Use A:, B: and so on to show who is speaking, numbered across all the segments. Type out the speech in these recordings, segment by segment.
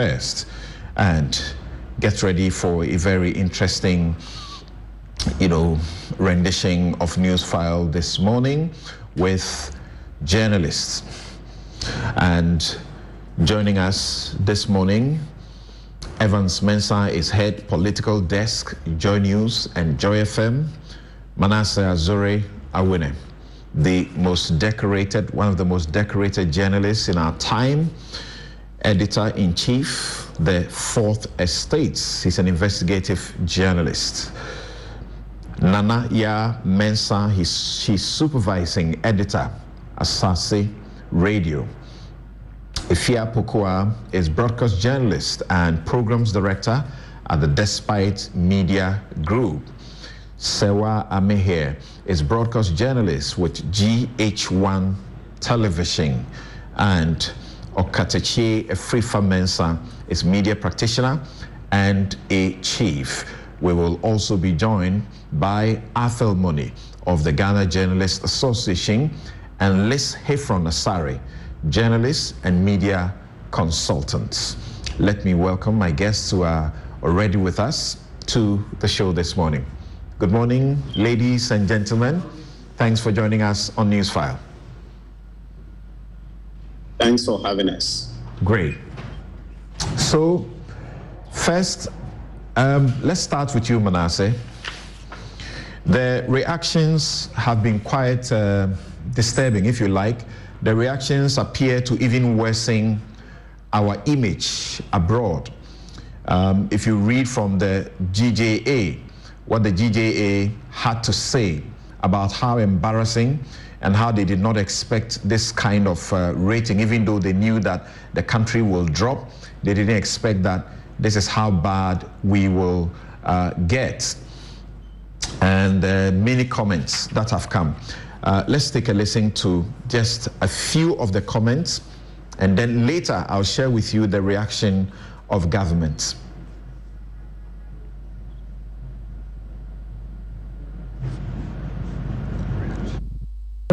A: first and get ready for a very interesting, you know, rendition of News File this morning with journalists. And joining us this morning, Evans Mensah is head political desk, Joy News and Joy FM. Manasseh Azure Awuni, the most decorated, one of the most decorated journalists in our time, editor in chief, the Fourth Estates. He's an investigative journalist. Nana Ya Mensah, he's, she's supervising editor, Asase Radio. Afia Pokua is broadcast journalist and programs director at the Despite Media Group. Serwaa Amihere is broadcast journalist with GH1 Television and Okatakyie Afrifa Mensah is media practitioner and a chief. We will also be joined by Affail Monney of the Ghana Journalists Association and Liz Hefron Asari, journalist and media consultants. Let me welcome my guests who are already with us to the show this morning. Good morning, ladies and gentlemen. Thanks for joining us on Newsfile.
B: Thanks for having us.
A: Great. So, first, um, let's start with you, Manasseh. The reactions have been quite uh, disturbing, if you like. The reactions appear to even worsen our image abroad. Um, if you read from the GJA, what the GJA had to say about how embarrassing and how they did not expect this kind of uh, rating, even though they knew that the country will drop. They didn't expect that this is how bad we will uh, get. And uh, many comments that have come. Uh, let's take a listen to just a few of the comments, and then later I'll share with you the reaction of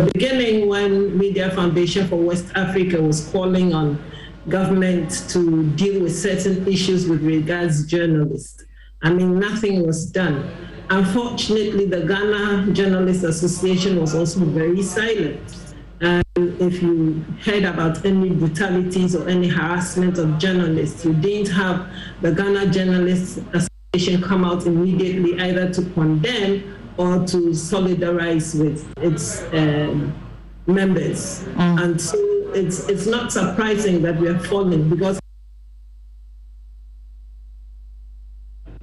C: beginning when Media Foundation for West Africa was calling on government to deal with certain issues with regards journalists. I mean, nothing was done. Unfortunately, the Ghana Journalists Association was also very silent. And if you heard about any brutalities or any harassment of journalists, you didn't have the Ghana Journalists Association come out immediately either to condemn or to solidarize with its um, members. Mm. And so it's, it's not surprising that we are falling because.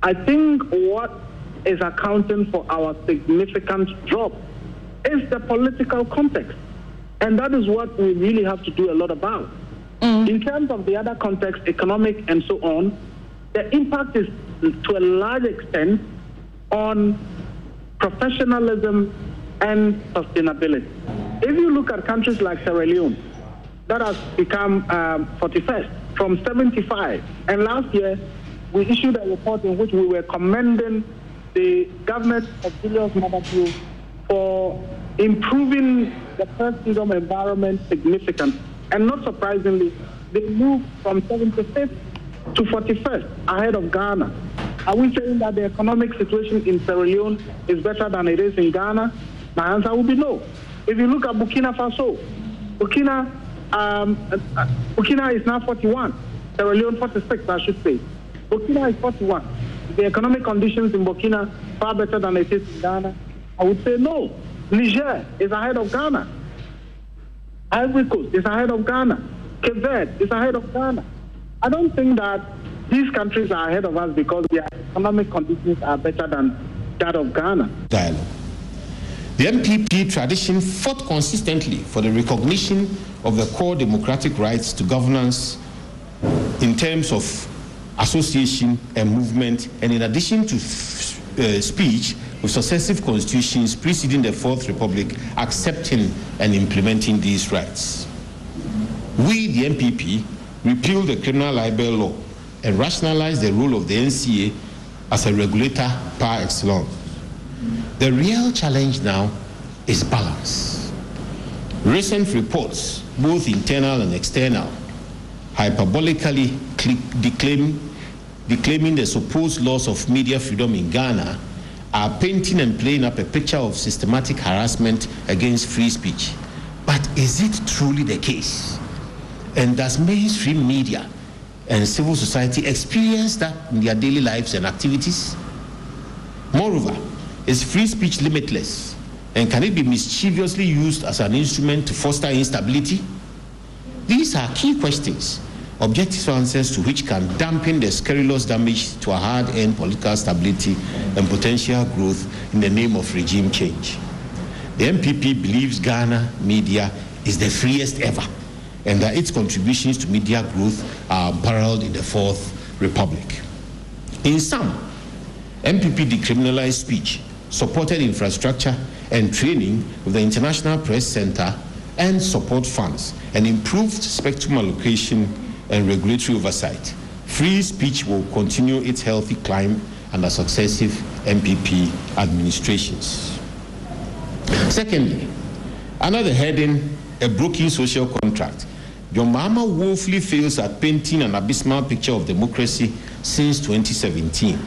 D: I think what is accounting for our significant drop is the political context. And that is what we really have to do a lot about. Mm. In terms of the other context, economic and so on, the impact is to a large extent on professionalism, and sustainability. If you look at countries like Sierra Leone, that has become um, 41st from 75. And last year, we issued a report in which we were commending the government of Julius Maada for improving the press freedom environment significantly. And not surprisingly, they moved from 75th to 41st ahead of Ghana. Are we saying that the economic situation in Sierra Leone is better than it is in Ghana? My answer would be no. If you look at Burkina Faso, Burkina, um, uh, Burkina is now 41, Sierra Leone 46, I should say. Burkina is 41. The economic conditions in Burkina far better than it is in Ghana. I would say no. Niger is ahead of Ghana. Ivory Coast is ahead of Ghana. Cape is ahead of Ghana. I don't think that these countries are ahead of us because their economic conditions are better than that of Ghana.
E: Dialogue. The NPP tradition fought consistently for the recognition of the core democratic rights to governance in terms of association and movement, and in addition to uh, speech with successive constitutions preceding the Fourth Republic accepting and implementing these rights. We, the NPP, repealed the criminal libel law and rationalize the role of the NCA as a regulator par excellence. The real challenge now is balance. Recent reports, both internal and external, hyperbolically declaim, declaiming the supposed loss of media freedom in Ghana are painting and playing up a picture of systematic harassment against free speech. But is it truly the case? And does mainstream media and civil society experience that in their daily lives and activities? Moreover, is free speech limitless? And can it be mischievously used as an instrument to foster instability? These are key questions, objective answers to which can dampen the scurrilous damage to our hard earned political stability and potential growth in the name of regime change. The NPP believes Ghana media is the freest ever and that its contributions to media growth are unparalleled in the Fourth Republic. In sum, NPP decriminalized speech, supported infrastructure and training with the International Press Center and support funds, and improved spectrum allocation and regulatory oversight. Free speech will continue its healthy climb under successive NPP administrations. Secondly, another heading, a broken social contract. John Mahama woefully fails at painting an abysmal picture of democracy since 2017,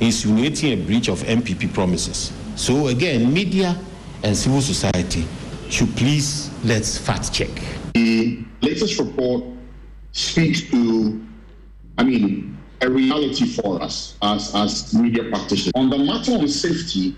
E: insinuating a breach of NPP promises. So again, media and civil society should please let's fact check.
F: The latest report speaks to, I mean, a reality for us as, as media practitioners. On the matter of safety,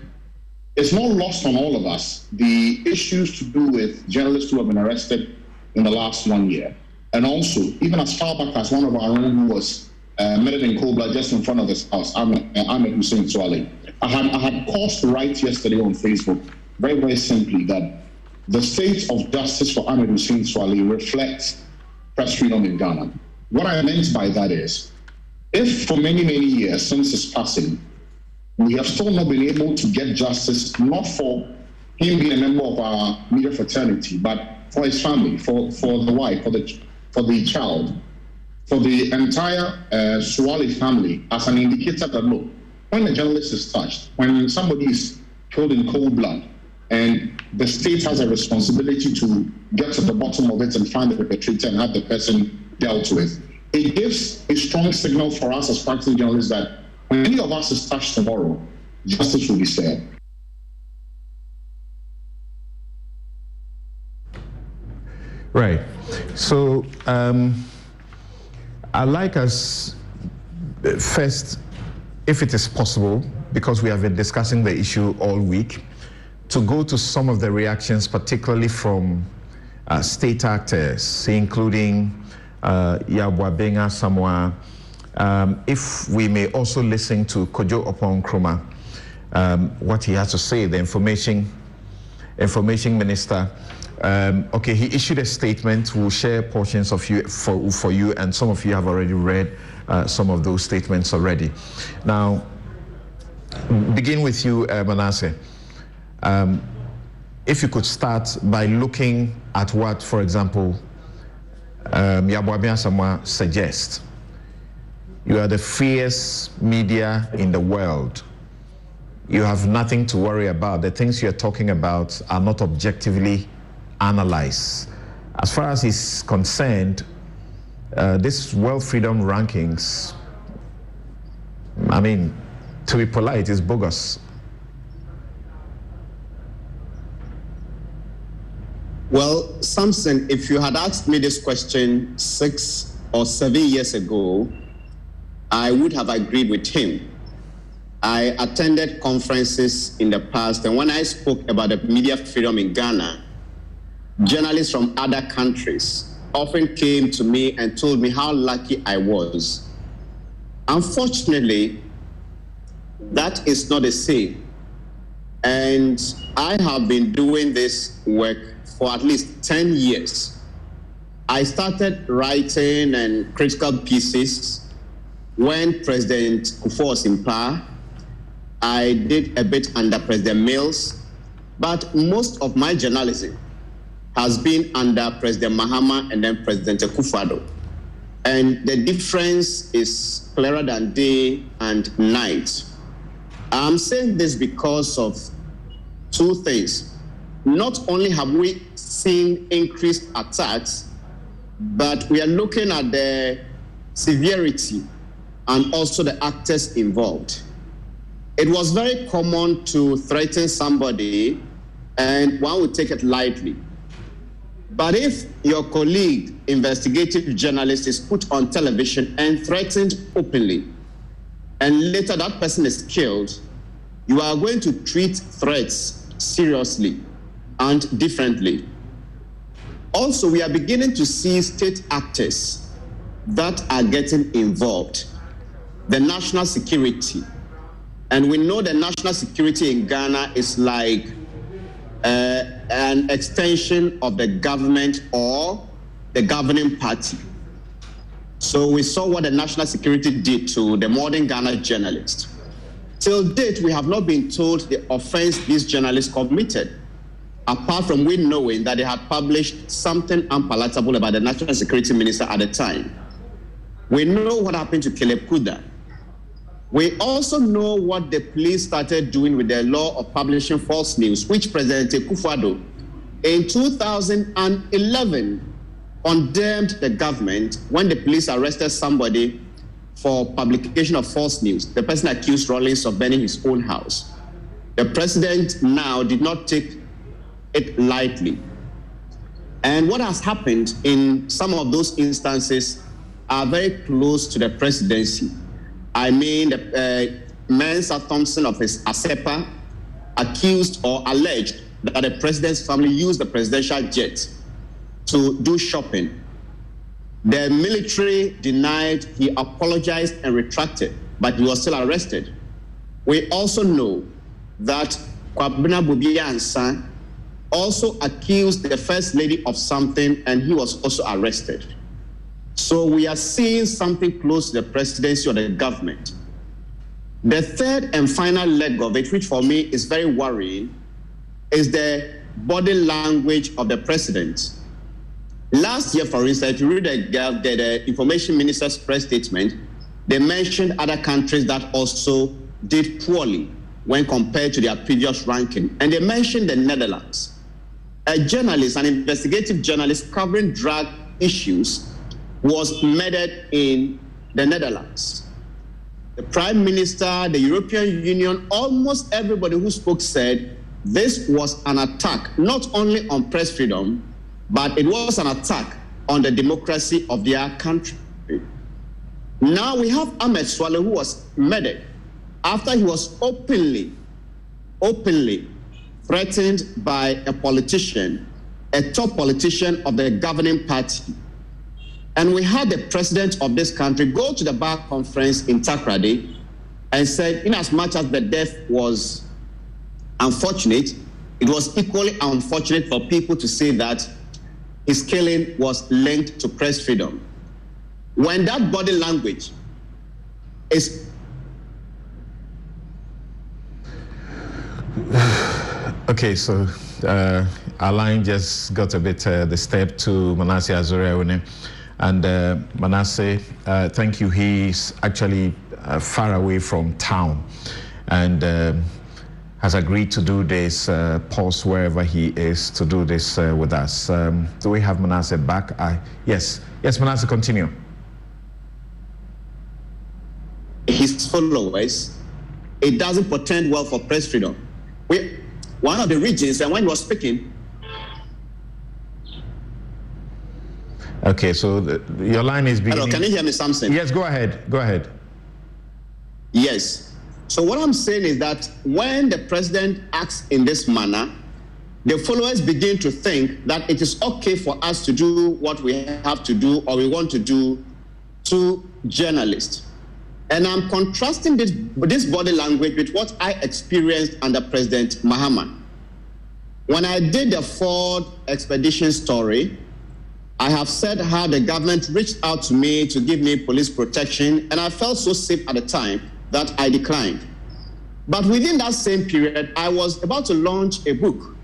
F: it's not lost on all of us the issues to do with journalists who have been arrested in the last one year. And also, even as far back as one of our own was uh, murdered in cold blood just in front of this house, Ahmed, uh, Ahmed Hussein Suale. I had, I had caused to write yesterday on Facebook very, very simply that the state of justice for Ahmed Hussein Suale reflects press freedom in Ghana. What I meant by that is, if for many, many years since his passing, we have still not been able to get justice, not for him being a member of our media fraternity, but for his family, for, for the wife, for the, for the child, for the entire uh, Suale family, as an indicator that, look, when a journalist is touched, when somebody is killed in cold blood, and the state has a responsibility to get to the bottom of it and find the perpetrator and have the person dealt with. It gives a strong signal for us as practicing journalists that when any of us is touched tomorrow, justice will be served.
A: Right. So um, I'd like us first, if it is possible, because we have been discussing the issue all week, to go to some of the reactions, particularly from uh, state actors, including uh, Yabwa Samoa, um, if we may also listen to Kojo Oppong Nkrumah, um, what he has to say, the information, information minister. Um, okay, he issued a statement. We'll share portions of you for, for you, and some of you have already read uh, some of those statements already. Now, begin with you, uh, Manasseh. Um, if you could start by looking at what, for example, um, Yabwa suggests you are the freest media in the world. You have nothing to worry about. The things you're talking about are not objectively analyzed. As far as he's concerned, uh, this World Freedom Rankings, I mean, to be polite, is bogus.
B: Well, Samson, if you had asked me this question six or seven years ago, I would have agreed with him. I attended conferences in the past, and when I spoke about the media freedom in Ghana, journalists from other countries often came to me and told me how lucky I was. Unfortunately, that is not the same. And I have been doing this work for at least 10 years. I started writing and critical pieces when President Kufuor was in power, I did a bit under President Mills, but most of my journalism has been under President Mahama and then President Akufo-Addo. And the difference is clearer than day and night. I'm saying this because of two things. Not only have we seen increased attacks but we are looking at the severity and also the actors involved. It was very common to threaten somebody and one would take it lightly. But if your colleague, investigative journalist, is put on television and threatened openly, and later that person is killed, you are going to treat threats seriously and differently. Also, we are beginning to see state actors that are getting involved. The national security. And we know the national security in Ghana is like uh, an extension of the government or the governing party. So we saw what the national security did to the modern Ghana journalist. Till date, we have not been told the offense these journalists committed, apart from we knowing that they had published something unpalatable about the national security minister at the time. We know what happened to Caleb Kudah. We also know what the police started doing with the law of publishing false news, which President Kufuor in 2011 condemned the government when the police arrested somebody for publication of false news. The person accused Rawlings of burning his own house. The president now did not take it lightly. And what has happened in some of those instances are very close to the presidency. I mean, the, uh, Thompson of his ASEPA accused or alleged that the president's family used the presidential jet to do shopping the military denied, he apologized and retracted, but he was still arrested. We also know that Kwabena Bobie Ansah also accused the first lady of something and he was also arrested. So we are seeing something close to the presidency or the government. The third and final leg of it, which for me is very worrying, is the body language of the president. Last year, for instance, if you read the, the, the information minister's press statement, they mentioned other countries that also did poorly when compared to their previous ranking. And they mentioned the Netherlands. A journalist, an investigative journalist covering drug issues, was murdered in the Netherlands. The Prime Minister, the European Union, almost everybody who spoke said this was an attack not only on press freedom, but it was an attack on the democracy of their country. Now we have Ahmed Suale who was murdered after he was openly, openly threatened by a politician, a top politician of the governing party. And we had the president of this country go to the bar conference in Takoradi and said, in as much as the death was unfortunate, it was equally unfortunate for people to say that his killing was linked to press freedom. When that body language is
A: okay, so uh, our line just got a bit uh, disturbed to Manasseh Azure Awuni. And uh, Manasseh, uh, thank you. He's actually uh, far away from town. And uh, has agreed to do this uh, pause wherever he is to do this uh, with us. Um, do we have Manasseh back? Uh, yes, yes, Manasseh, continue.
B: His followers, it doesn't portend well for press freedom. We, one of the regions, and when he was speaking,
A: Okay, so the, your line is beginning.
B: Hello, can you hear me, Samson?
A: Yes, go ahead. Go ahead.
B: Yes. So what I'm saying is that when the president acts in this manner, the followers begin to think that it is okay for us to do what we have to do or we want to do to journalists. And I'm contrasting this, this body language with what I experienced under President Mahama. When I did the Ford expedition story, I have said how the government reached out to me to give me police protection, and I felt so safe at the time that I declined. But within that same period, I was about to launch a book.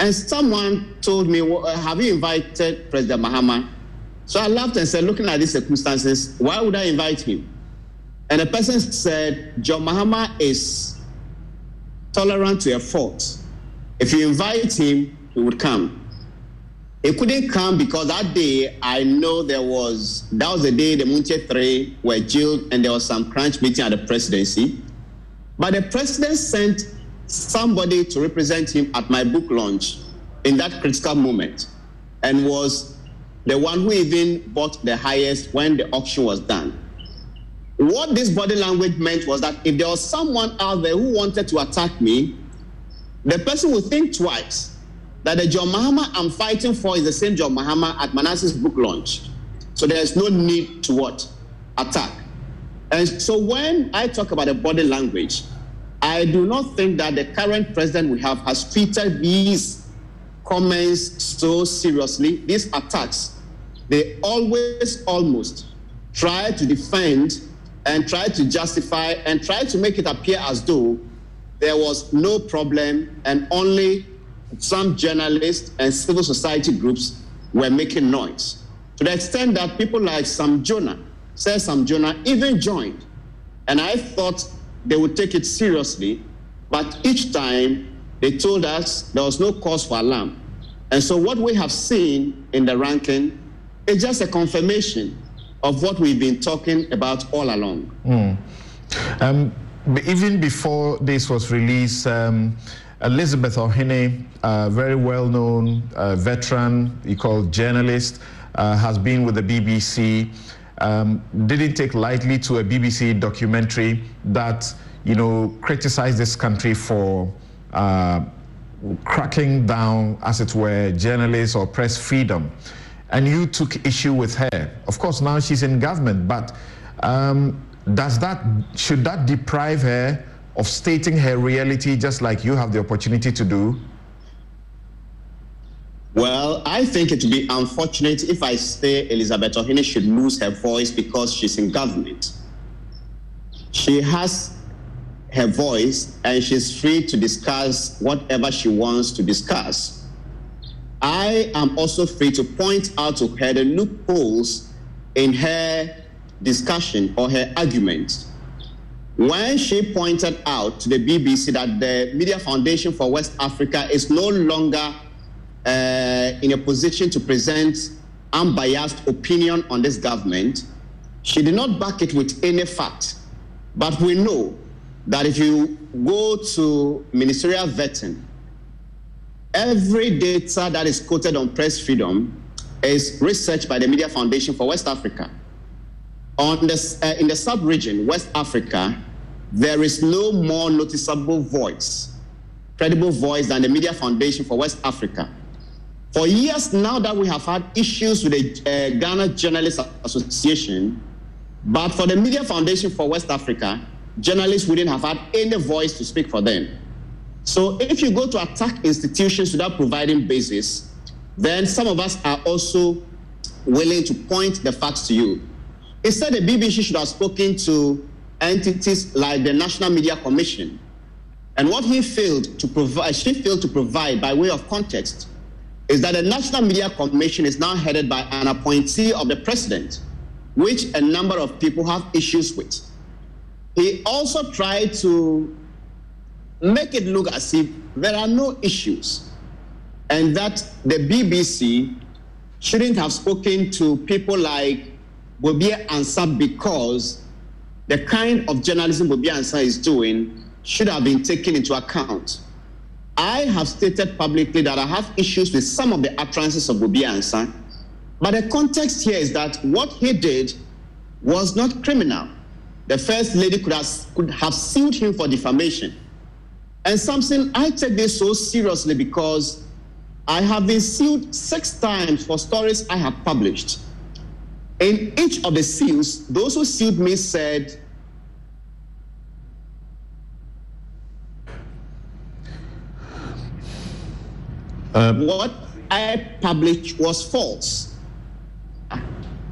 B: And someone told me, well, uh, Have you invited President Mahama? So I laughed and said, Looking at these circumstances, why would I invite him? And the person said, John Mahama is tolerant to a fault. If you invite him, he would come. It couldn't come because that day I know there was that was the day the Montie three were jailed and there was some crunch meeting at the presidency. But the president sent somebody to represent him at my book launch in that critical moment and was the one who even bought the highest when the auction was done. What this body language meant was that if there was someone out there who wanted to attack me, the person would think twice that the John Mahama I'm fighting for is the same John Mahama at Manasseh's book launch. So there is no need to what? Attack. And so when I talk about the body language, I do not think that the current president we have has treated these comments so seriously, these attacks. They always almost try to defend and try to justify and try to make it appear as though there was no problem and only some journalists and civil society groups were making noise. To the extent that people like Sam Jonah, Sir Sam Jonah, even joined. And I thought they would take it seriously, but each time they told us there was no cause for alarm. And so what we have seen in the ranking is just a confirmation of what we've been talking about all along. Mm.
A: Um, even before this was released, um, Elizabeth Ohene, a very well-known uh, veteran, you call journalist, uh, has been with the BBC, um, didn't take lightly to a BBC documentary that, you know, criticized this country for uh, cracking down, as it were, journalists or press freedom and you took issue with her. Of course, now she's in government, but um, does that should that deprive her of stating her reality just like you have the opportunity to do?
B: Well, I think it would be unfortunate if I say Elizabeth Ohene should lose her voice because she's in government. She has her voice and she's free to discuss whatever she wants to discuss. I am also free to point out to her the loopholes in her discussion or her argument. When she pointed out to the BBC that the Media Foundation for West Africa is no longer uh, in a position to present unbiased opinion on this government, she did not back it with any fact. But we know that if you go to ministerial vetting, every data that is quoted on press freedom is researched by the Media Foundation for West Africa. On uh, in the sub-region, West Africa, there is no more noticeable voice, credible voice than the Media Foundation for West Africa. For years now that we have had issues with the uh, Ghana Journalists Association, but for the Media Foundation for West Africa, journalists wouldn't have had any voice to speak for them. So if you go to attack institutions without providing basis, then some of us are also willing to point the facts to you. Instead, the BBC should have spoken to entities like the National Media Commission. And what he failed to provide, she failed to provide by way of context, is that the National Media Commission is now headed by an appointee of the president, which a number of people have issues with. He also tried to make it look as if there are no issues and that the BBC shouldn't have spoken to people like Bobie Ansah because the kind of journalism Bobie Ansah is doing should have been taken into account. I have stated publicly that I have issues with some of the utterances of Bobie Ansah, but the context here is that what he did was not criminal. The First Lady could have, could have sued him for defamation. And something I take this so seriously because I have been sued six times for stories I have published. In each of the seals, those who sealed me said, um, what I published was false.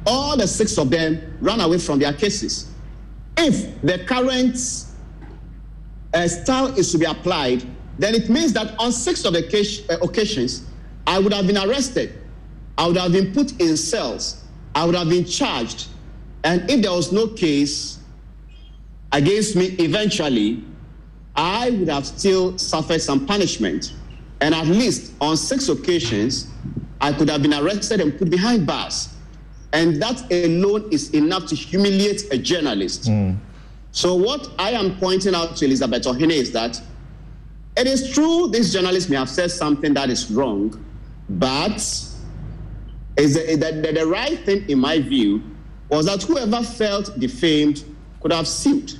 B: All the six of them ran away from their cases. If the current uh, style is to be applied, then it means that on six of the uh, occasions, I would have been arrested. I would have been put in cells. I would have been charged. And if there was no case against me eventually, I would have still suffered some punishment. And at least on six occasions, I could have been arrested and put behind bars. And that alone is enough to humiliate a journalist. Mm. So, what I am pointing out to Elizabeth Ohene is that it is true this journalist may have said something that is wrong, but is that, the, the, right thing, in my view, was that whoever felt defamed could have sued.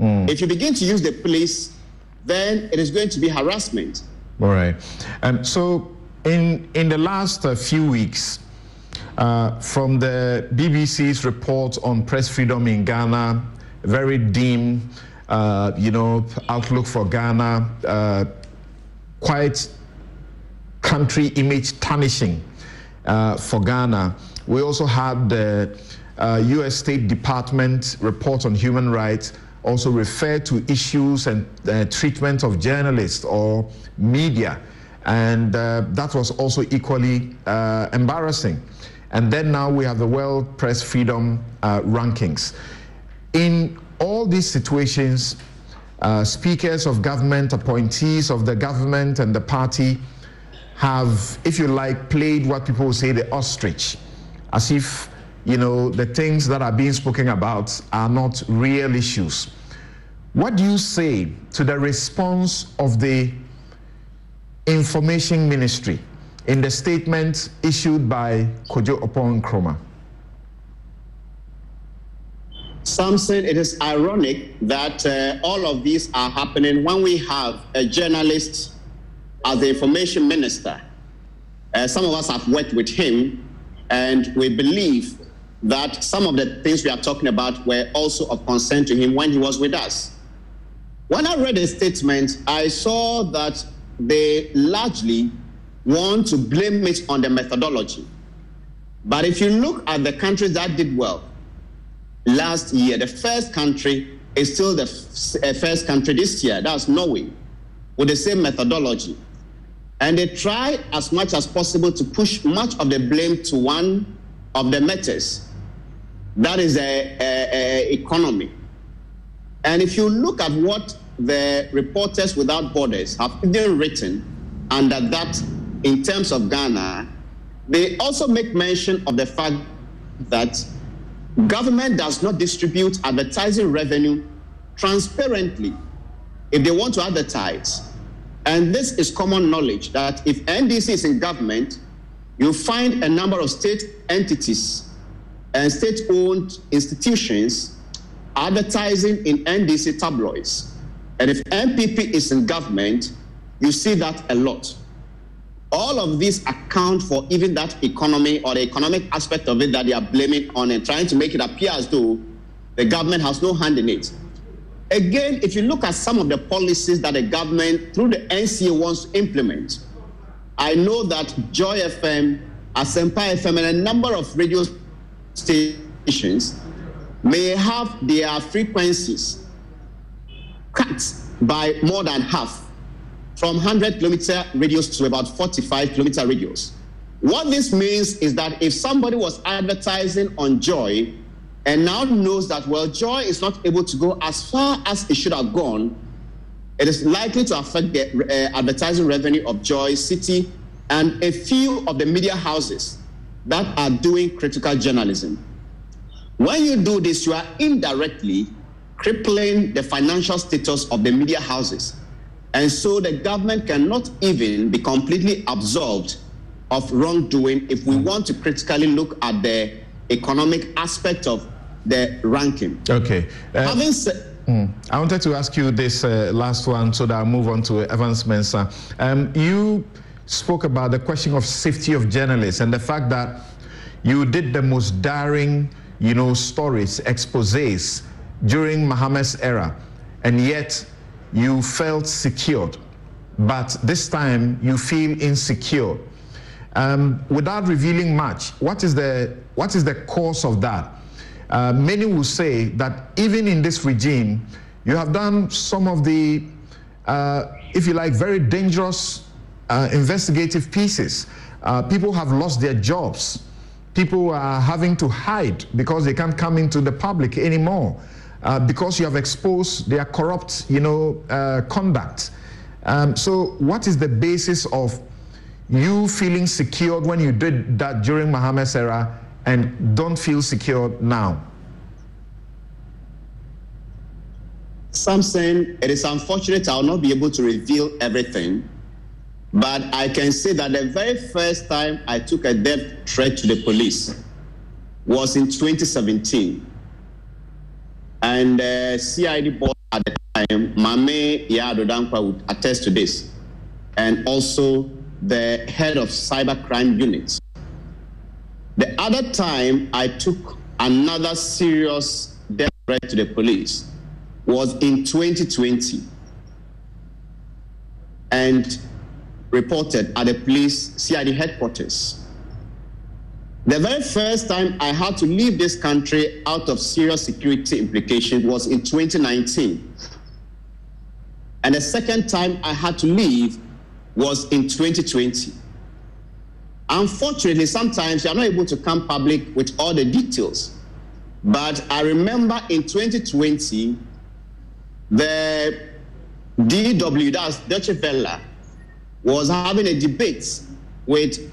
B: Mm. If you begin to use the police, then it is going to be harassment.
A: All right. And so, in in the last uh, few weeks, uh, from the BBC's report on press freedom in Ghana, very dim, uh, you know, outlook for Ghana, uh, quite country image tarnishing for Ghana. We also had the US uh, State Department report on human rights also refer to issues and uh, treatment of journalists or media. And uh, that was also equally uh, embarrassing. And then now we have the World Press Freedom uh, rankings. In all these situations, uh, speakers of government, appointees of the government and the party have, if you like, played what people say the ostrich, as if you know, the things that are being spoken about are not real issues. What do you say to the response of the Information Ministry in the statement issued by Kojo Oppong Nkrumah?
B: Samson, it is ironic that uh, all of these are happening when we have a journalist as the information minister. Uh, some of us have worked with him, and we believe that some of the things we are talking about were also of concern to him when he was with us. When I read his statement, I saw that they largely want to blame it on the methodology. But if you look at the countries that did well last year, the first country is still the uh, first country this year. That's Norway, with the same methodology. And they try as much as possible to push much of the blame to one of the matters that is a economy. And if you look at what the Reporters Without Borders have even written under that in terms of Ghana, they also make mention of the fact that government does not distribute advertising revenue transparently if they want to advertise. And this is common knowledge that if NDC is in government, you find a number of state entities and state owned institutions advertising in NDC tabloids. And if NPP is in government, you see that a lot. All of these account for even that economy or the economic aspect of it that they are blaming on and trying to make it appear as though the government has no hand in it. Again, if you look at some of the policies that the government, through the NCA, wants to implement, I know that Joy FM, Asempa FM, and a number of radio stations may have their frequencies cut by more than half from 100 kilometer radius to about 45 kilometer radius. What this means is that if somebody was advertising on Joy and now knows that, well, Joy is not able to go as far as it should have gone, it is likely to affect the uh, advertising revenue of Joy City and a few of the media houses that are doing critical journalism. When you do this, you are indirectly crippling the financial status of the media houses. And so the government cannot even be completely absolved of wrongdoing if we want to critically look at the economic aspect of the ranking.
A: Okay. Uh, Having said, Mm. I wanted to ask you this uh, last one so that I'll move on to Evans Mensah. Um, you spoke about the question of safety of journalists and the fact that you did the most daring, you know, stories, exposés during Mahama's era, and yet you felt secured. But this time you feel insecure. Um, without revealing much, what is the what is the cause of that? Uh, many will say that even in this regime, you have done some of the, uh, if you like, very dangerous uh, investigative pieces. Uh, people have lost their jobs. People are having to hide because they can't come into the public anymore uh, because you have exposed their corrupt, you know, uh, conduct. Um, so, what is the basis of you feeling secured when you did that during Mahama's era and don't feel secure now?
B: Samson, it is unfortunate I will not be able to reveal everything, but I can say that the very first time I took a death threat to the police was in 2017. And uh, CID boss at the time, Mame Yado Danquah, would attest to this. And also the head of cybercrime units. The other time I took another serious death threat to the police was in 2020 and reported at the police CID headquarters. The very first time I had to leave this country out of serious security implications was in 2019. And the second time I had to leave was in 2020. Unfortunately, sometimes you are not able to come public with all the details. But I remember in 2020, the DW, that's Deutsche was having a debate with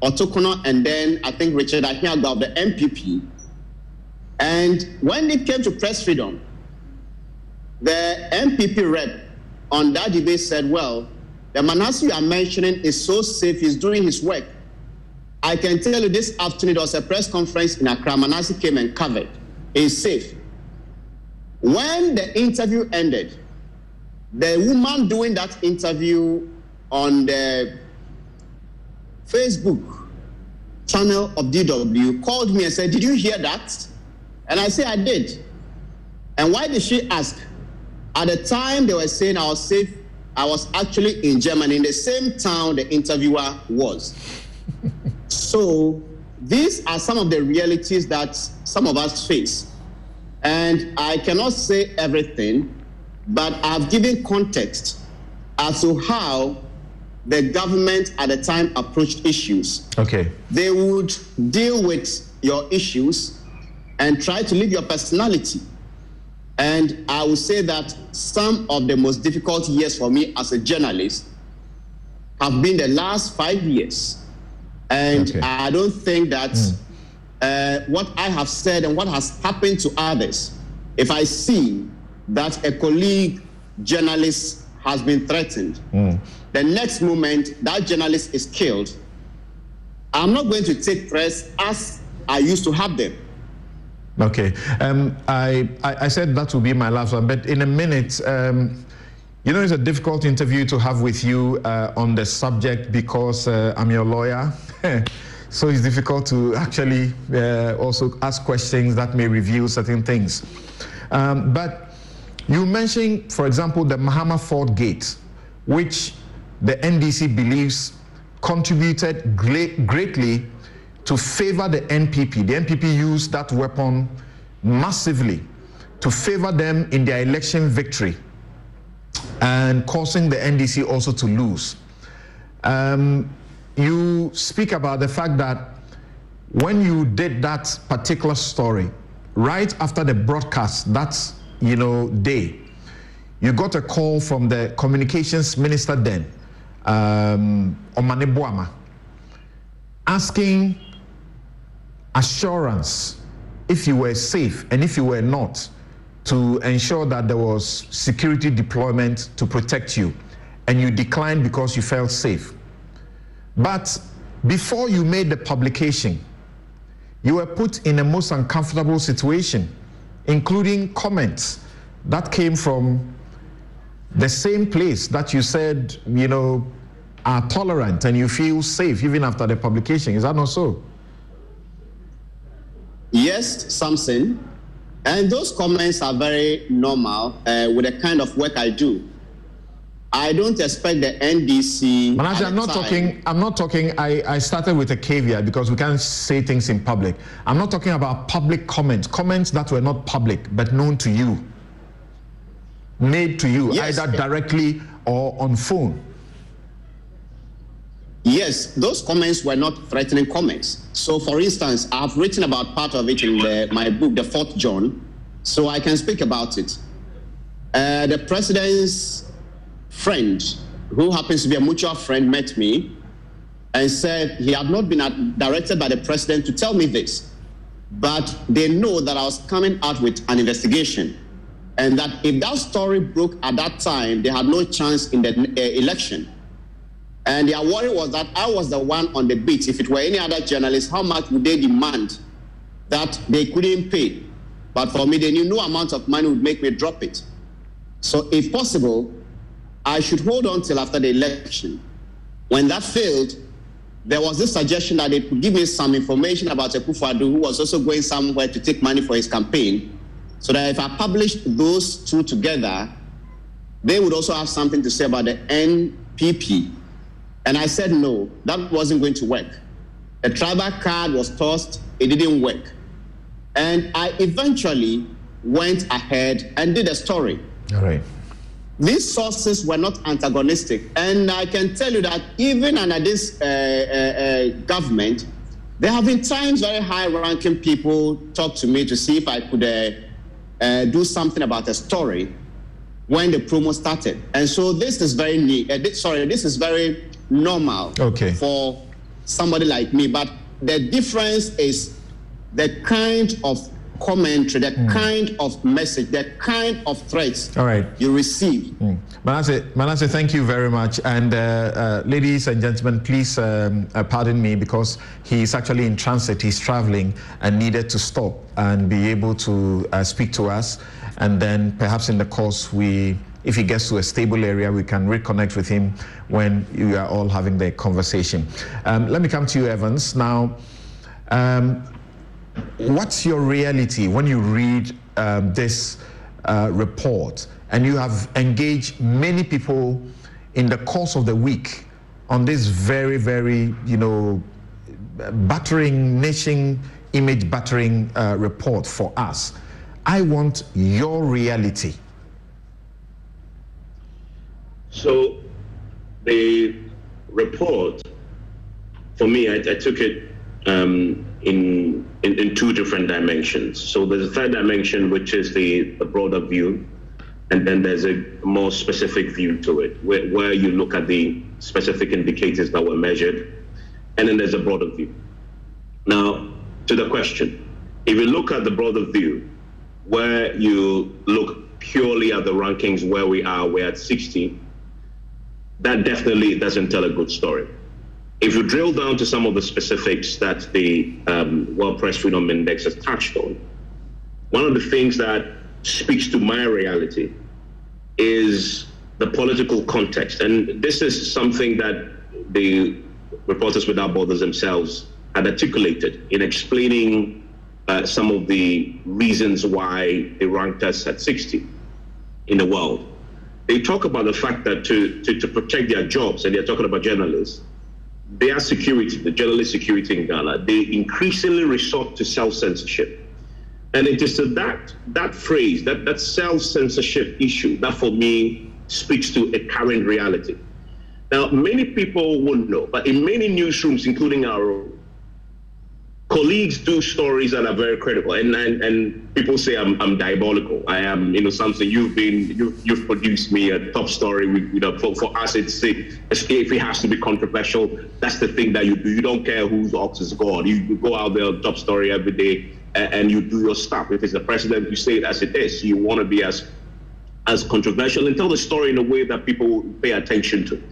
B: Otokunor and then I think Richard Ahiagbah of the NPP. And when it came to press freedom, the NPP rep on that debate said, well, the Manasseh you are mentioning is so safe, he's doing his work. I can tell you this afternoon there was a press conference in Accra. Manasseh came and covered. He's safe. When the interview ended, the woman doing that interview on the Facebook channel of DW called me and said, Did you hear that? And I said, I did. And why did she ask? At the time they were saying I was safe I was actually in Germany, in the same town the interviewer was. so these are some of the realities that some of us face. And I cannot say everything, but I've given context as to how the government at the time approached issues.
A: Okay.
B: They would deal with your issues and try to live your personality. And I would say that some of the most difficult years for me as a journalist have been the last five years. And okay. I don't think that mm. uh, what I have said and what has happened to others, if I see that a colleague journalist has been threatened, mm. the next moment that journalist is killed, I'm not going to take press as I used to have them.
A: Okay. Um, I, I, said that will be my last one, but in a minute, um, you know, it's a difficult interview to have with you uh, on the subject because uh, I'm your lawyer. so it's difficult to actually uh, also ask questions that may reveal certain things. Um, but you mentioned, for example, the Mahama Ford Gate, which the NDC believes contributed greatly to favor the NPP. The NPP used that weapon massively to favor them in their election victory and causing the NDC also to lose. Um, you speak about the fact that when you did that particular story, right after the broadcast, that you know day, you got a call from the communications minister then, um, Omane Boamah, asking assurance if you were safe and if you were not to ensure that there was security deployment to protect you and you declined because you felt safe. But before you made the publication, you were put in a most uncomfortable situation, including comments that came from the same place that you said, you know, are tolerant and you feel safe even after the publication. Is that not so?
B: Yes, something. And those comments are very normal uh, with the kind of work I do. I don't expect the NDC.
A: Manasseh, I'm not time. talking. I'm not talking. I, I started with a caveat because we can't say things in public. I'm not talking about public comments, comments that were not public but known to you, made to you yes. either directly or on phone.
B: Yes, those comments were not threatening comments. So, for instance, I've written about part of it in the, my book, The Fourth John, so I can speak about it. Uh, the president's friend, who happens to be a mutual friend, met me and said he had not been directed by the president to tell me this, but they know that I was coming out with an investigation. And that if that story broke at that time, they had no chance in the uh, election. And their worry was that I was the one on the beat. If it were any other journalist, how much would they demand that they couldn't pay? But for me, they knew no amount of money would make me drop it. So, if possible, I should hold on till after the election. When that failed, there was this suggestion that they could give me some information about Akufo-Addo, who was also going somewhere to take money for his campaign, so that if I published those two together, they would also have something to say about the NPP. And I said no, that wasn't going to work. A tribal card was tossed, it didn't work. And I eventually went ahead and did a story.
A: All right.
B: These sources were not antagonistic. And I can tell you that even under this uh, uh, uh, government, there have been times very high ranking people talk to me to see if I could uh, uh, do something about a story when the promo started. And so this is very neat. Sorry, this is very normal
A: okay.
B: for somebody like me. But the difference is the kind of commentary, the mm. kind of message, the kind of threats
A: All right.
B: you receive.
A: Mm. Manasseh, Manasseh, thank you very much. And uh, uh, ladies and gentlemen, please um, uh, pardon me because he's actually in transit. He's traveling and needed to stop and be able to uh, speak to us. And then perhaps in the course, we, if he gets to a stable area, we can reconnect with him when you are all having the conversation. Um, let me come to you, Evans. Now, um, what's your reality when you read um, this uh, report and you have engaged many people in the course of the week on this very, very, you know, battering, nation image battering uh, report for us? I want your reality.
G: So, the report, for me, I, I took it um, in, in, in two different dimensions. So there's a third dimension, which is the, the broader view, and then there's a more specific view to it, where, where you look at the specific indicators that were measured, and then there's a broader view. Now, to the question, if you look at the broader view, where you look purely at the rankings where we are, we're at 60, that definitely doesn't tell a good story. If you drill down to some of the specifics that the um, World Press Freedom Index has touched on, one of the things that speaks to my reality is the political context. And this is something that the Reporters Without Borders themselves had articulated in explaining uh, some of the reasons why they ranked us at 60 in the world. They talk about the fact that to, to, to protect their jobs, and they're talking about journalists, their security, the journalist security in Ghana, they increasingly resort to self-censorship. And it is that that phrase, that, that self-censorship issue, that for me speaks to a current reality. Now, many people won't know, but in many newsrooms, including our own, colleagues do stories that are very critical and, and, and people say I'm, I'm diabolical. I am you know something you've been you've, you've produced me a top story we, you know for, for us it's if it has to be controversial that's the thing that you do. You don't care whose ox is god you, you go out there top story every day and, and you do your stuff. If it's the president you say it as it is. You want to be as as controversial and tell the story in a way that people pay attention to.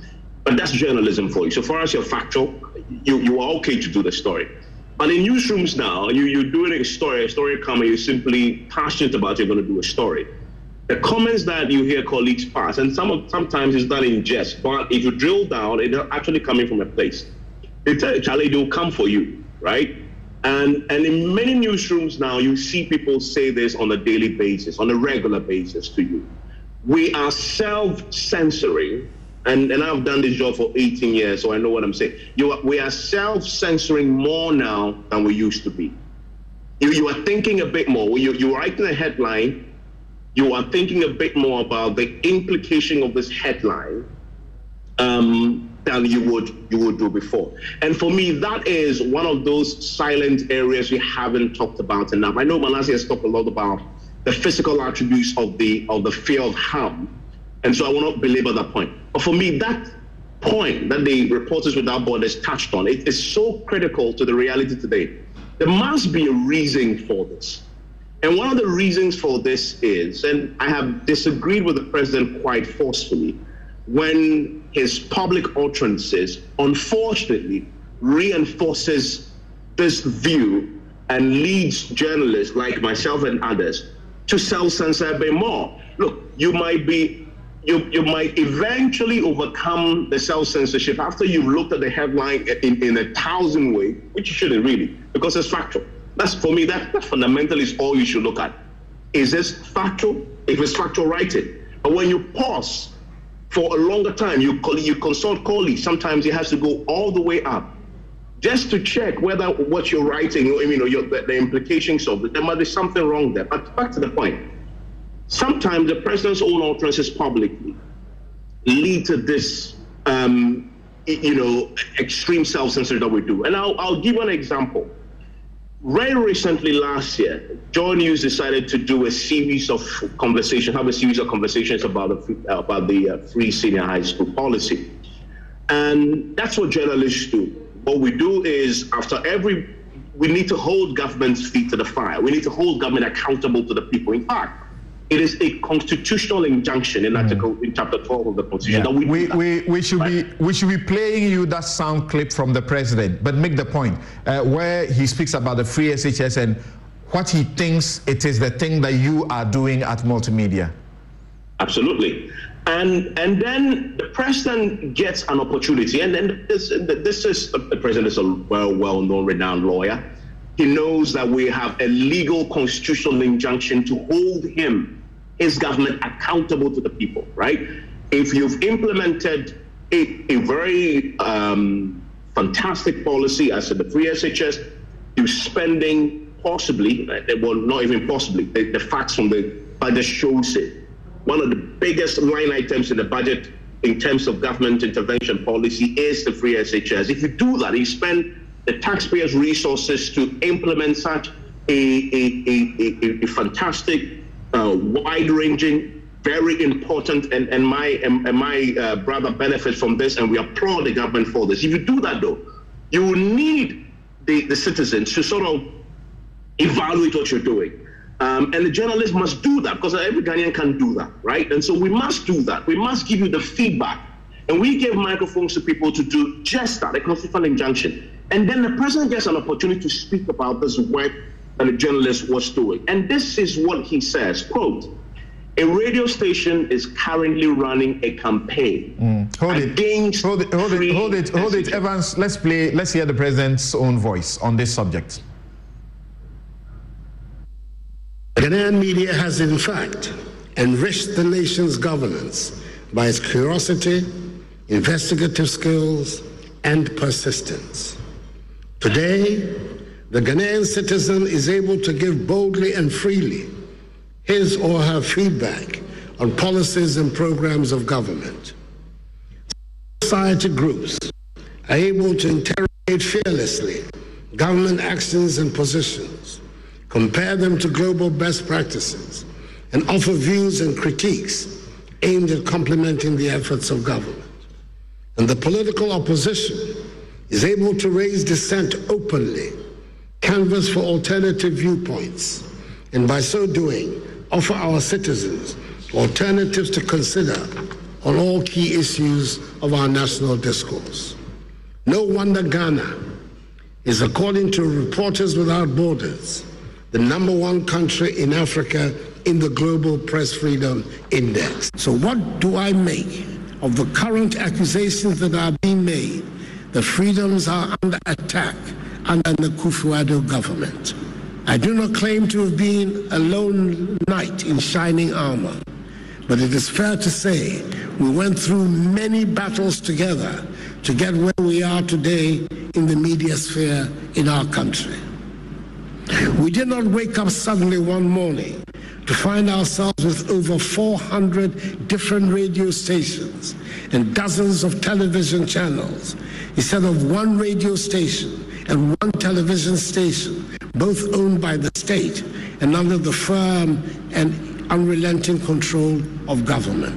G: But that's journalism for you. So far as you're factual you, you are okay to do the story but in newsrooms now, you, you're doing a story, a story coming, you're simply passionate about you're going to do a story. The comments that you hear colleagues pass, and some of, sometimes it's done in jest, but if you drill down, it's actually coming from a place. They tell you, Charlie, they'll come for you, right? And, and in many newsrooms now, you see people say this on a daily basis, on a regular basis to you. We are self censoring and, and I've done this job for 18 years, so I know what I'm saying. You, we are self-censoring more now than we used to be. You, you are thinking a bit more. You, you're writing a headline, you are thinking a bit more about the implication of this headline um, than you would you would do before. And for me, that is one of those silent areas we haven't talked about enough. I know Manasseh has talked a lot about the physical attributes of the of the fear of harm and so I will not belabor that point. For me, that point that the Reporters Without Borders touched on, it is so critical to the reality today. There must be a reason for this. And one of the reasons for this is, and I have disagreed with the president quite forcefully, when his public utterances, unfortunately, reinforces this view and leads journalists like myself and others to self-censor a bit more. Look, you might be you, you might eventually overcome the self-censorship after you've looked at the headline in, in a thousand ways, which you shouldn't really, because it's factual. That's for me, that, that fundamentally is all you should look at. Is this factual? If it's factual, write it. But when you pause for a longer time, you, you consult colleagues, sometimes it has to go all the way up just to check whether what you're writing, you know, your, the, the implications of it, there might be something wrong there. But back to the point, sometimes the president's own utterances publicly lead to this, um, you know, extreme self-censorship that we do. And I'll, I'll give an example. Very recently, last year, JoyNews decided to do a series of conversations, have a series of conversations about the, about the uh, free senior high school policy. And that's what journalists do what we do is after every, we need to hold government's feet to the fire. We need to hold government accountable to the people. In fact, it is a constitutional injunction in mm. article in chapter 12 of the constitution
A: yeah. we, we, we, we, should right? be we should be playing you that sound clip from the president but make the point uh, where he speaks about the free shs and what he thinks it is the thing that you are doing at multimedia
G: absolutely and and then the president gets an opportunity, and then this this is the president is a well well known renowned lawyer. He knows that we have a legal constitutional injunction to hold him, his government, accountable to the people. Right? If you've implemented a, a very um, fantastic policy as to the free SHS, you're spending possibly, well, not even possibly, the, the facts from the budget shows it one of the biggest line items in the budget in terms of government intervention policy is the free SHS. If you do that, you spend the taxpayers' resources to implement such a, a, a, a fantastic, uh, wide-ranging, very important, and, and my, and, and my uh, brother benefits from this, and we applaud the government for this. If you do that, though, you will need the, the citizens to sort of evaluate what you're doing. Um, and the journalist must do that because every Ghanaian can do that, right? And so we must do that. We must give you the feedback. And we give microphones to people to do just that, a constitutional injunction. And then the president gets an opportunity to speak about this work that the journalist was doing. And this is what he says, quote, a radio station is currently running a campaign
A: mm. hold
G: against
A: it. Hold it, hold it, hold it, hold it, Evans. Let's play. Let's hear the president's own voice on this subject.
H: The Ghanaian media has, in fact, enriched the nation's governance by its curiosity, investigative skills, and persistence. Today, the Ghanaian citizen is able to give boldly and freely his or her feedback on policies and programs of government. Society groups are able to interrogate fearlessly government actions and positions compare them to global best practices, and offer views and critiques aimed at complementing the efforts of government. And the political opposition is able to raise dissent openly, canvass for alternative viewpoints, and by so doing, offer our citizens alternatives to consider on all key issues of our national discourse. No wonder Ghana is, according to Reporters Without Borders, the number one country in Africa in the Global Press Freedom Index. So, what do I make of the current accusations that are being made? The freedoms are under attack under the Akufo-Addo government. I do not claim to have been a lone knight in shining armor, but it is fair to say we went through many battles together to get where we are today in the media sphere in our country. We did not wake up suddenly one morning to find ourselves with over 400 different radio stations and dozens of television channels instead of one radio station and one television station, both owned by the state and under the firm and unrelenting control of government.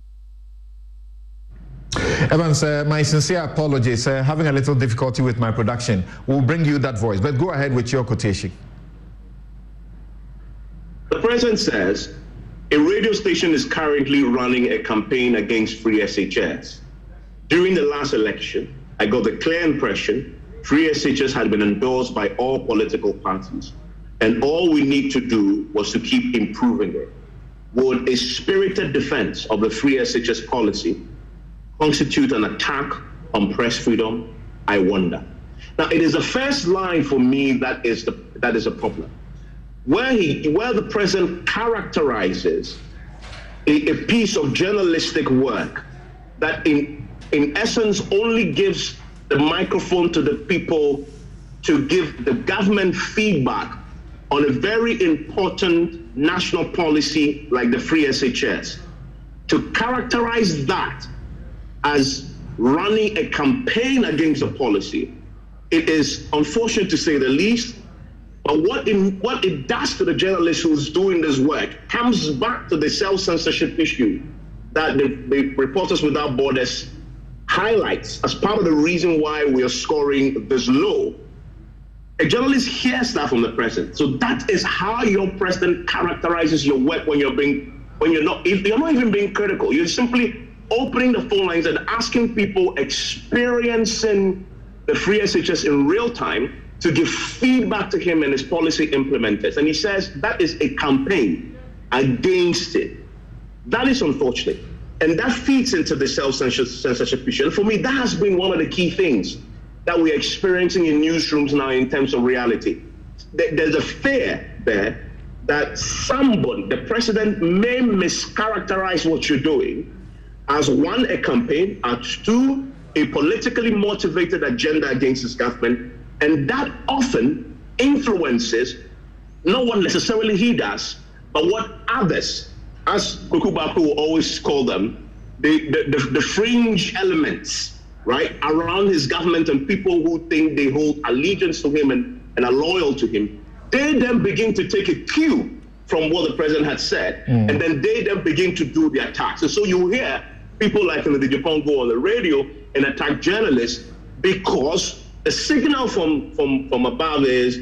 A: Evans, uh, my sincere apologies. Uh, having a little difficulty with my production. We'll bring you that voice, but go ahead with your quotation.
G: The president says a radio station is currently running a campaign against free SHS. During the last election, I got the clear impression free SHS had been endorsed by all political parties, and all we need to do was to keep improving it. Would a spirited defense of the free SHS policy constitute an attack on press freedom? I wonder. Now, it is the first line for me that is the that is a problem where he where the president characterizes a, a piece of journalistic work that in in essence only gives the microphone to the people to give the government feedback on a very important national policy like the free SHS. To characterize that as running a campaign against a policy, it is unfortunate to say the least, but what, in, what it does to the journalist who's doing this work comes back to the self censorship issue that the, the, Reporters Without Borders highlights as part of the reason why we are scoring this low. A journalist hears that from the president. So that is how your president characterizes your work when you're being when you're not you're not even being critical. You're simply opening the phone lines and asking people experiencing the free SHS in real time to give feedback to him and his policy implementers. And he says that is a campaign against it. That is unfortunate. And that feeds into the self censorship issue. And for me, that has been one of the key things that we're experiencing in newsrooms now in terms of reality. There's a fear there that somebody, the president, may mischaracterize what you're doing as one, a campaign, as two, a politically motivated agenda against his government, and that often influences not what necessarily he does, but what others, as Kukubaku will always call them, the, the, the, the fringe elements, right, around his government and people who think they hold allegiance to him and, and are loyal to him, they then begin to take a cue from what the president had said, mm. and then they then begin to do the attacks. And so you hear people like in the Japan go on the radio and attack journalists because the signal from, from, from above is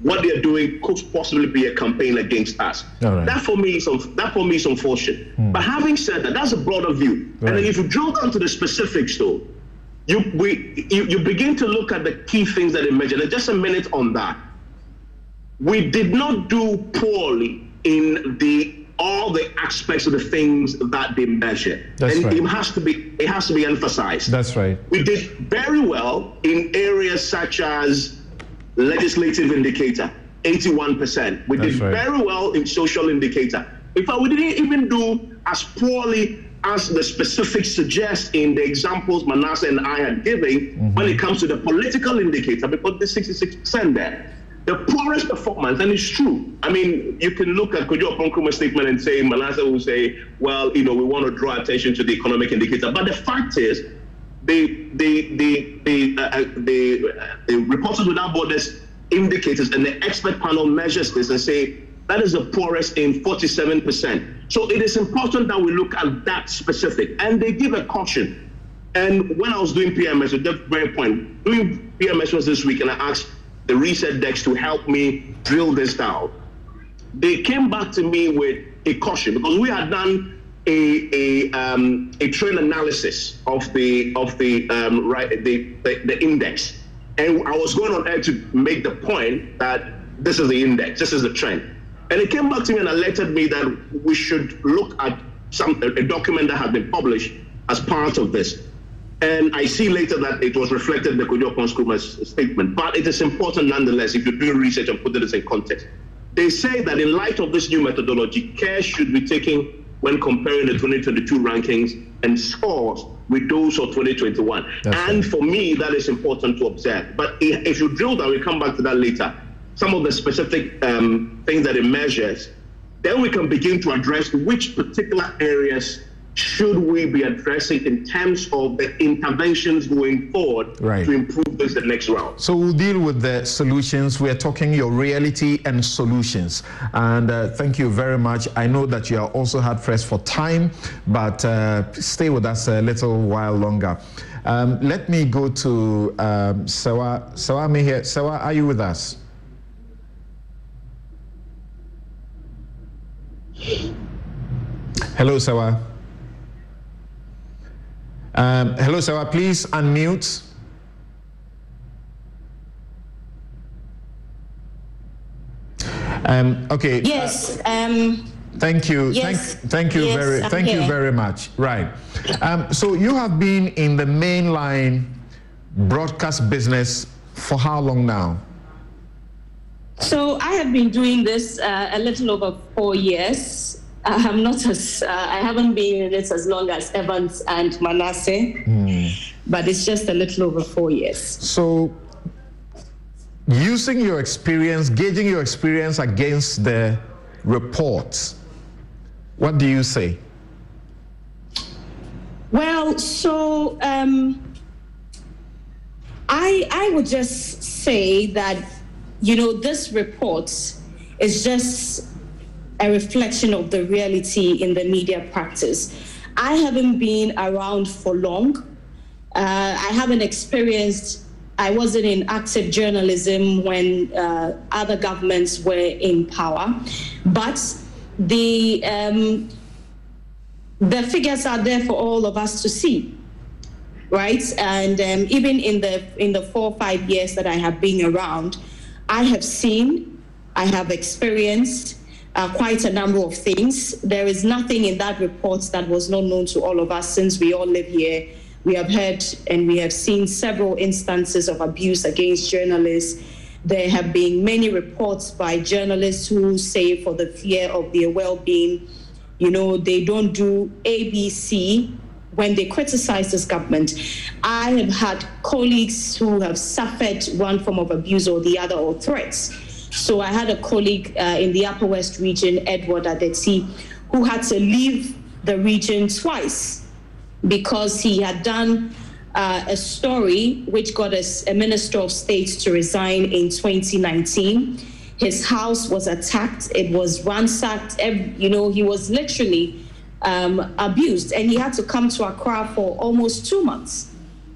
G: what they're doing could possibly be a campaign against us. Right. That for me is that for me is unfortunate. Hmm. But having said that, that's a broader view. Right. And then if you drill down to the specifics, though, you we you, you begin to look at the key things that emerge. And just a minute on that. We did not do poorly in the all the aspects of the things that they measure. That's and right. it has to be it has to be emphasized.
A: That's right.
G: We did very well in areas such as legislative indicator, 81%. We That's did right. very well in social indicator. In fact, we didn't even do as poorly as the specifics suggest in the examples Manasseh and I are giving mm-hmm. when it comes to the political indicator, because the 66% there the poorest performance, and it's true. I mean, you can look at Kojo Oppong-Nkrumah's statement and say, Manasseh will say, well, you know, we want to draw attention to the economic indicator. But the fact is, the the the the, uh, uh the, uh, the Reporters Without Borders indicators and the expert panel measures this and say that is the poorest in 47%. So it is important that we look at that specific. And they give a caution. And when I was doing PMS, at that very point, doing PMS was this week, and I asked the research decks to help me drill this down. They came back to me with a caution because we had done a a, um, a trend analysis of the of the um, right the, the, the index, and I was going on air to make the point that this is the index, this is the trend, and it came back to me and alerted me that we should look at some a document that had been published as part of this. And I see later that it was reflected in the Kojo Oppong-Nkrumah's statement. But it is important nonetheless if you do research and put this in context. They say that in light of this new methodology, care should be taken when comparing the 2022 rankings and scores with those of 2021. That's and right. for me, that is important to observe. But if you drill down, we come back to that later. Some of the specific um, things that it measures, then we can begin to address which particular areas should we be addressing in terms of the interventions going forward right. to improve this the next round?
A: So we'll deal with the solutions. We are talking your reality and solutions. And uh, thank you very much. I know that you are also hard pressed for time, but uh, stay with us a little while longer. Um, let me go to um, Serwaa. Serwaa, me here. Serwaa, are you with us? Hello, Serwaa. Um, hello, Serwaa. Please unmute. Um, okay.
I: Yes. Um,
A: thank you. Yes. Thank, thank you yes, very. thank you very much. Right. Um, so you have been in the mainline broadcast business for how long now?
I: So I have been doing this uh, a little over four years. I'm not as uh, I haven't been in it as long as Evans and Manasseh, mm. but it's just a little over four years.
A: So, using your experience, gauging your experience against the reports, what do you say?
I: Well, so um, I I would just say that you know this report is just a reflection of the reality in the media practice. I haven't been around for long. Uh, I haven't experienced, I wasn't in active journalism when uh, other governments were in power. But the, um, the figures are there for all of us to see. Right, and um, even in the in the four or five years that I have been around, I have seen, I have experienced, uh, quite a number of things. There is nothing in that report that was not known to all of us since we all live here. We have heard and we have seen several instances of abuse against journalists. There have been many reports by journalists who say, for the fear of their well being, you know, they don't do ABC when they criticize this government. I have had colleagues who have suffered one form of abuse or the other or threats so I had a colleague uh, in the Upper West region, Edward Adeti, who had to leave the region twice because he had done uh, a story which got us a minister of state to resign in 2019. His house was attacked, it was ransacked, you know, he was literally um, abused, and he had to come to Accra for almost two months.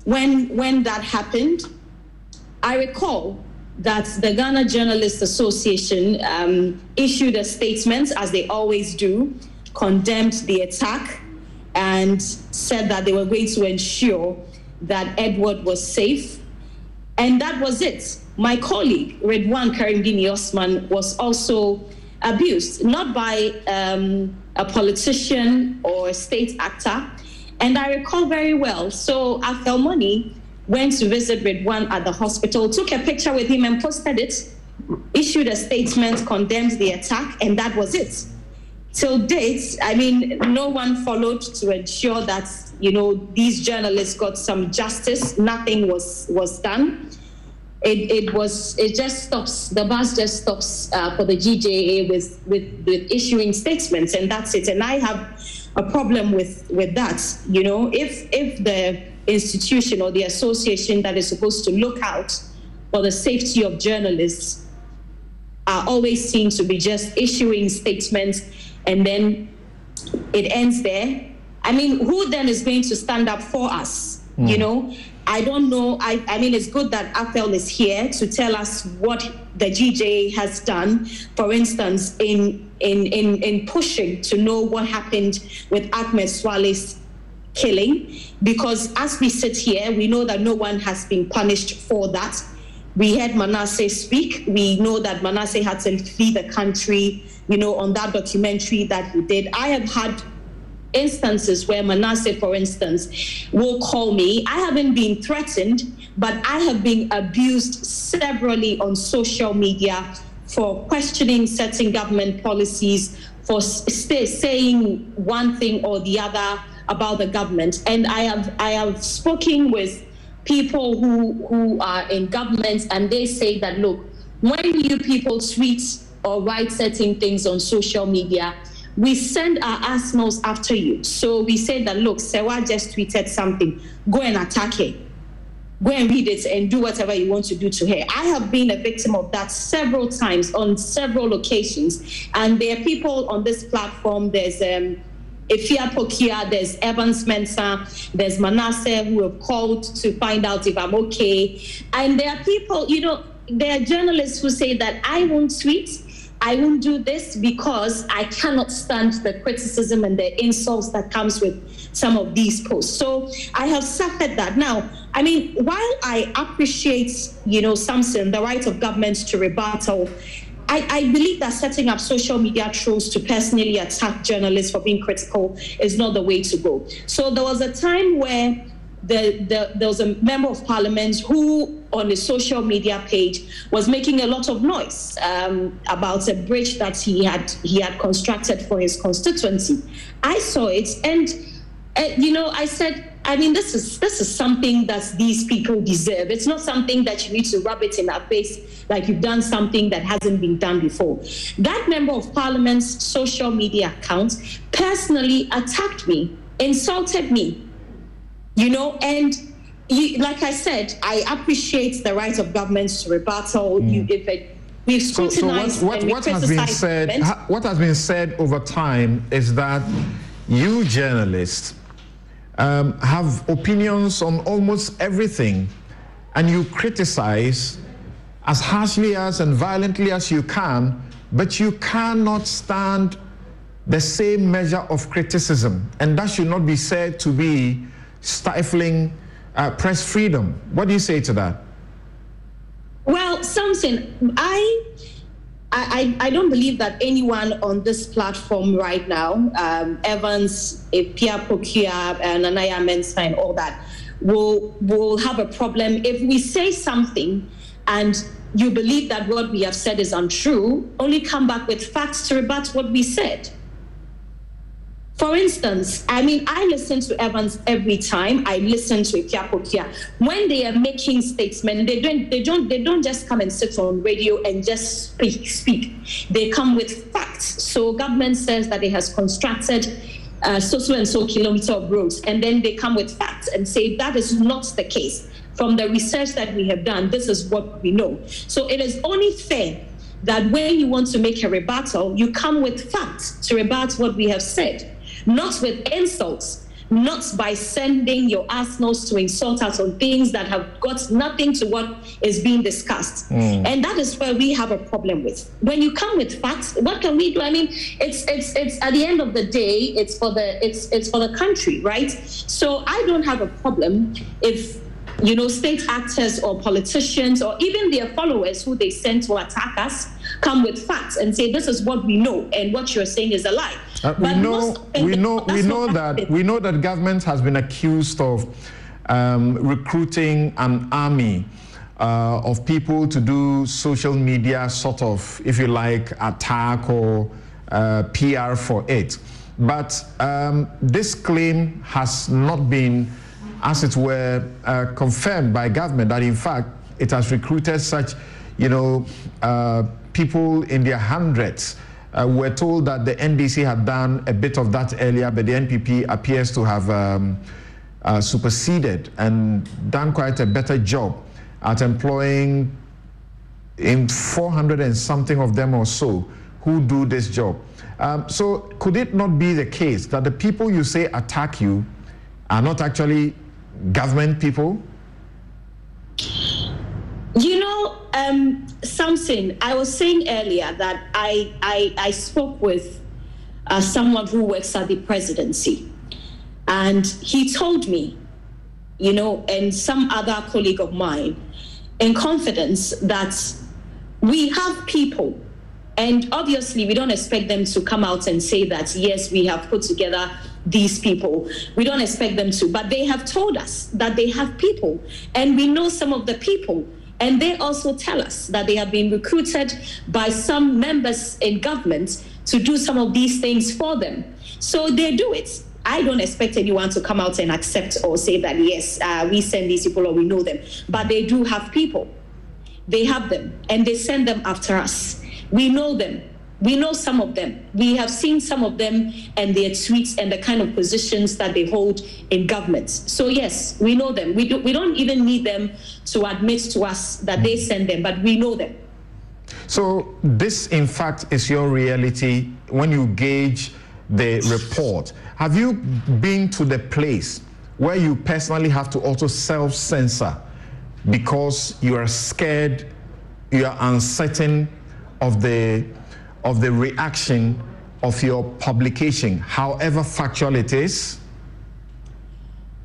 I: When, when that happened, I recall that the Ghana Journalists Association um, issued a statement, as they always do, condemned the attack, and said that they were going to ensure that Edward was safe. And that was it. My colleague, Redwan Karimdini Osman, was also abused, not by um, a politician or a state actor. And I recall very well. So Affail Monney went to visit Redwan at the hospital, took a picture with him and posted it, issued a statement, condemned the attack, and that was it. Till date, I mean, no one followed to ensure that you know these journalists got some justice. Nothing was was done. It, it was it just stops the bus just stops uh, for the GJA with, with with issuing statements and that's it and I have a problem with with that you know if if the institution or the association that is supposed to look out for the safety of journalists are always seen to be just issuing statements and then it ends there. I mean, who then is going to stand up for us? Mm. You know, I don't know. I, I mean, it's good that Affail is here to tell us what the GJ has done, for instance, in in in, in pushing to know what happened with Ahmed Suale's killing because as we sit here, we know that no one has been punished for that. We heard Manasseh speak. We know that Manasseh had to flee the country, you know, on that documentary that he did. I have had instances where Manasseh, for instance, will call me. I haven't been threatened, but I have been abused severally on social media for questioning certain government policies, for st- saying one thing or the other about the government. And I have I have spoken with people who who are in government, and they say that look, when you people tweet or write certain things on social media, we send our arsenals after you. So we say that, look, Serwaa just tweeted something, go and attack her. Go and read it and do whatever you want to do to her. I have been a victim of that several times on several occasions. And there are people on this platform, there's um, Afia Pokua, there's Evans Mensah, there's Manasseh who have called to find out if I'm okay. And there are people, you know, there are journalists who say that I won't tweet I won't do this because I cannot stand the criticism and the insults that comes with some of these posts. So I have suffered that. Now, I mean, while I appreciate, you know, Samson, the right of governments to rebuttal, I, I, believe that setting up social media trolls to personally attack journalists for being critical is not the way to go. So there was a time where the, the, there was a member of parliament who, on a social media page, was making a lot of noise um, about a bridge that he had he had constructed for his constituency. I saw it, and uh, you know, I said. I mean, this is this is something that these people deserve. It's not something that you need to rub it in our face like you've done something that hasn't been done before. That member of parliament's social media account personally attacked me, insulted me, you know, and you, like I said, I appreciate the right of governments to rebuttal. Mm. You, if it, we've scrutinized
A: so, so what, what, what has been said, what has been said over time is that you journalists um, have opinions on almost everything, and you criticize as harshly as and violently as you can, but you cannot stand the same measure of criticism, and that should not be said to be stifling uh, press freedom. What do you say to that?
I: Well, Samson, I, I, I don't believe that anyone on this platform right now, um, Evans, Afia Pokua, and Anaya Mensah, and all that, will will have a problem if we say something and you believe that what we have said is untrue. Only come back with facts to rebut what we said. For instance, I mean, I listen to Evans every time. I listen to Afia Pokua. When they are making statements, they don't, they don't, they don't just come and sit on radio and just speak, speak. They come with facts. So government says that it has constructed uh, so so and so kilometer of roads, and then they come with facts and say that is not the case. From the research that we have done, this is what we know. So it is only fair that when you want to make a rebuttal, you come with facts to rebut what we have said not with insults, not by sending your arsenals to insult us on things that have got nothing to what is being discussed. Mm. And that is where we have a problem with. When you come with facts, what can we do? I mean, it's it's it's at the end of the day, it's for the it's it's for the country, right? So I don't have a problem if you know, state actors or politicians or even their followers who they send to attack us come with facts and say this is what we know and what you're saying is a lie.
A: Uh, we know, we know, we know that we know that government has been accused of um, recruiting an army. Uh, of people to do social media sort of, if you like, attack or uh, PR for it. But um, this claim has not been, as it were, uh, confirmed by government that in fact it has recruited such, you know, uh, people in their hundreds uh, we're told that the NDC had done a bit of that earlier, but the NPP appears to have um, uh, superseded and done quite a better job at employing in 400 and something of them or so who do this job. Um, so could it not be the case that the people you say attack you are not actually government people?
I: You know, um, Samson, I was saying earlier that I, I, I spoke with uh, someone who works at the presidency, and he told me, you know, and some other colleague of mine, in confidence, that we have people, and obviously we don't expect them to come out and say that, yes, we have put together these people. We don't expect them to, but they have told us that they have people, and we know some of the people and they also tell us that they have been recruited by some members in government to do some of these things for them. So they do it. I don't expect anyone to come out and accept or say that, yes, uh, we send these people or we know them. But they do have people. They have them and they send them after us. We know them. We know some of them. We have seen some of them and their tweets and the kind of positions that they hold in governments. So yes, we know them. We, do, we don't even need them to admit to us that they send them, but we know them.
A: So this, in fact, is your reality when you gauge the report. Have you been to the place where you personally have to also self-censor because you are scared, you are uncertain of the of the reaction of your publication, however factual it is?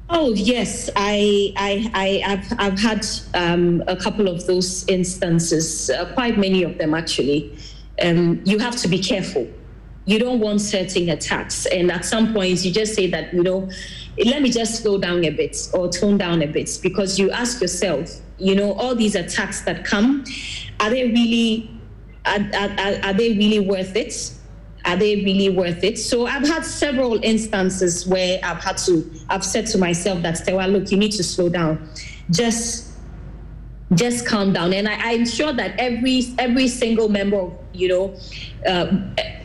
I: Oh yes, I I, I have I've had um, a couple of those instances, uh, quite many of them actually. Um, you have to be careful. You don't want certain attacks, and at some points you just say that you know, let me just slow down a bit or tone down a bit because you ask yourself, you know, all these attacks that come, are they really are, are, are they really worth it? Are they really worth it? So I've had several instances where I've had to, I've said to myself that, Serwaa, look, you need to slow down. Just just calm down and I, am sure that every every single member of you know uh,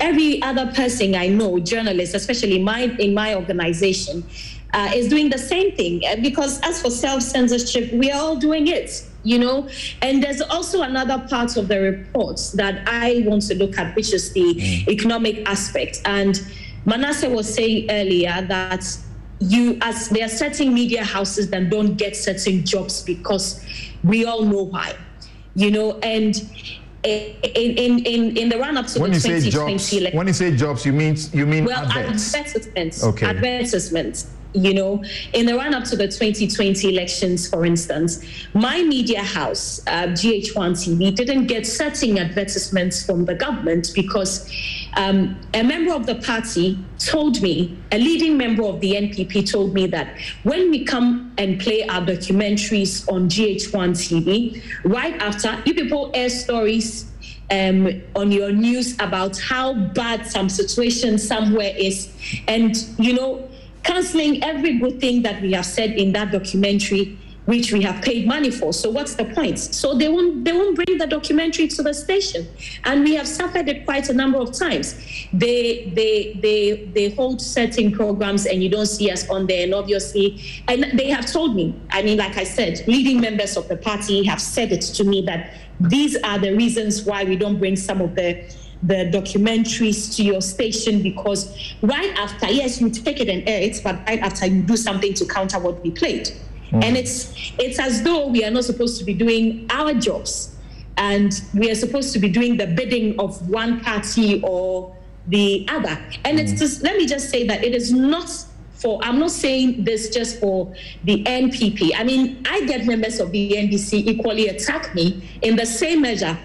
I: every other person i know journalists especially my in my organization uh, is doing the same thing because as for self-censorship we are all doing it you know? And there's also another part of the reports that i want to look at which is the mm. economic aspect. And manasseh was saying earlier that you as there are certain media houses that don't get certain jobs because we all know why you know? And in in in, in the run up to
A: when
I: the
A: you say jobs, election, when you say jobs you mean you mean
I: well
A: adverts.
I: advertisements. Okay. Advertisements you know, in the run up to the 2020 elections, for instance, my media house, uh, GH1 TV, didn't get certain advertisements from the government because um, a member of the party told me, a leading member of the NPP told me that when we come and play our documentaries on GH1 TV, right after you people air stories um, on your news about how bad some situation somewhere is, and you know canceling every good thing that we have said in that documentary which we have paid money for. So what's the point? So they won't they won't bring the documentary to the station, and we have suffered it quite a number of times. They they they they hold certain programs, and you don't see us on there. And obviously, and they have told me. I mean, like I said, leading members of the party have said it to me that these are the reasons why we don't bring some of the the documentaries to your station because right after, yes, you take it and air it, but right after you do something to counter what we played. Mm. And it's it's as though we are not supposed to be doing our jobs and we are supposed to be doing the bidding of one party or the other. And mm. it's just let me just say that it is not for I'm not saying this just for the NPP. I mean, I get members of the NDC equally attack me in the same measure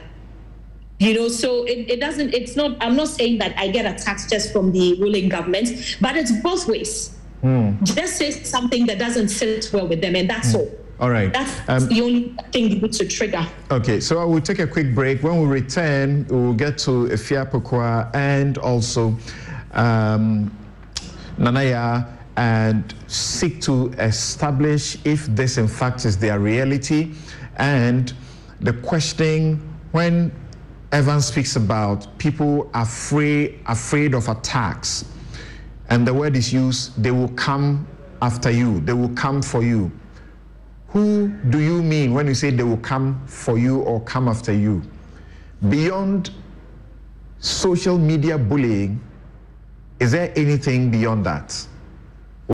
I: you know, so it, it doesn't, it's not, I'm not saying that I get attacked just from the ruling government, but it's both ways. Mm. Just say something that doesn't sit well with them, and that's mm. all.
A: All right.
I: That's um, the only thing you need to trigger.
A: Okay, so I will take a quick break. When we return, we will get to Afia and also um, Nana Yaa and seek to establish if this in fact is their reality and the questioning when Evans speaks about people afraid, afraid of attacks. And the word is used, they will come after you, they will come for you. Who do you mean when you say they will come for you or come after you? Beyond social media bullying, is there anything beyond that?